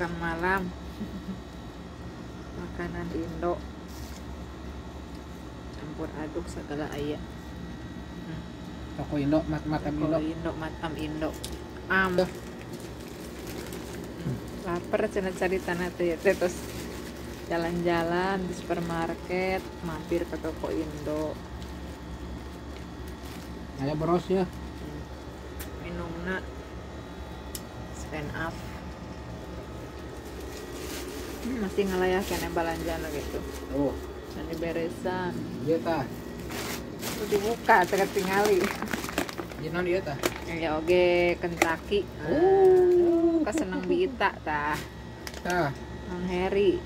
ayam makanan Indo. Campur aduk segala ayam toko Indo mat matam Indo. Indo matam Indo. Am. Duh. lapar cina cari tanah tuh ya teh, terus jalan-jalan di supermarket mampir ke toko Indo. Ayah boros ya. Minumna stand up Hmm, masih ngelayak kena balanjana gitu. Tuh dan diberesan iya tah. Itu dibuka teka tingali iya non iya tah. Ya oke Kentucky Oh. uh, keseneng biita tah? Tah. Nang Heri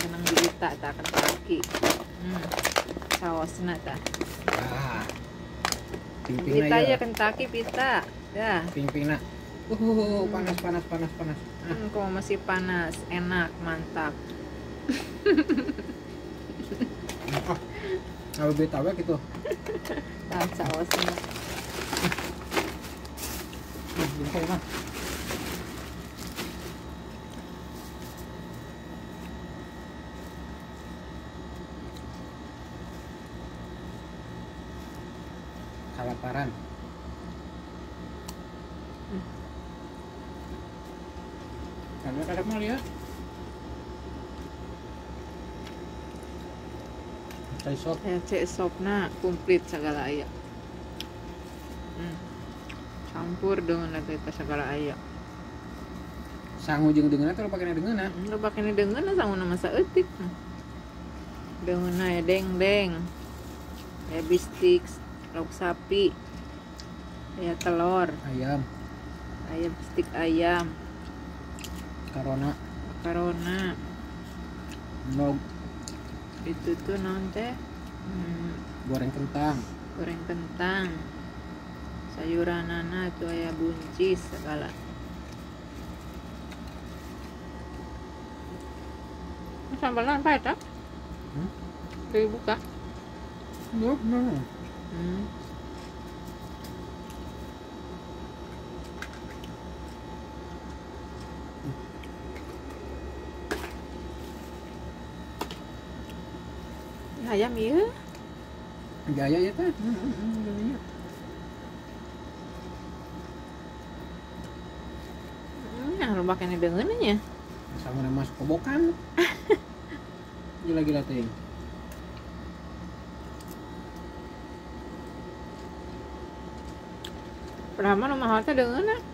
seneng biita tah Kentucky hmm. saosna tah. Ah pita ya Kentucky pita ya. Ping-pingna uh panas panas panas panas. Hmm, kok masih panas enak mantap. Ah. kalau betawe gitu tah saosna Hmm, jempol mah Karena kadang mau lihat? Saya sop. Ya cek sopna komplit segala ayam hmm. campur dengan kita segala ayam sangu jeung dengan atau pakai dengan Lo pakai ini dengan sama nama saeutik. Dengan ya deng deng. Ya bistik, lauk sapi. Ya telur, ayam. Ayam stik ayam, karona makarona. nog Itu tuh non teh hmm, goreng kentang goreng kentang. Sayuran nana tuh ayah buncis segala. Sambal apa ya? Hmm? Kayak buka. Yok, no. Hmm. Ayam iya. Gaya ya teh. Hmm, hmm, hmm, gayanya. Nah, lu pakai ini dengan aja. Sama nama kobokan. Gila-gila teh. Mah rumah hotel dengan.